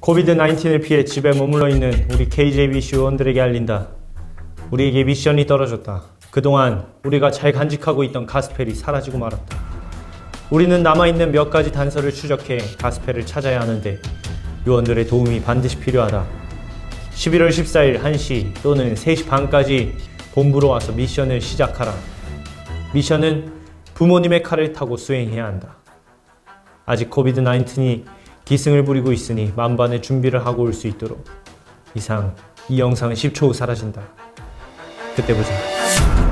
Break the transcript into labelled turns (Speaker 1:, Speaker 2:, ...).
Speaker 1: COVID 19을 피해 집에 머물러 있는 우리 KJBC 요원들에게 알린다. 우리에게 미션이 떨어졌다. 그동안 우리가 잘 간직하고 있던 gospel이 사라지고 말았다. 우리는 남아있는 몇 가지 단서를 추적해 gospel을 찾아야 하는데 요원들의 도움이 반드시 필요하다. 11월 14일 1시 또는 3시 반까지 본부로 와서 미션을 시작하라. 미션은 부모님의 칼을 타고 수행해야 한다. 아직 코비드 19이 기승을 부리고 있으니 만반의 준비를 하고 올 수 있도록 이상 이 영상은 10초 후 사라진다. 그때 보자.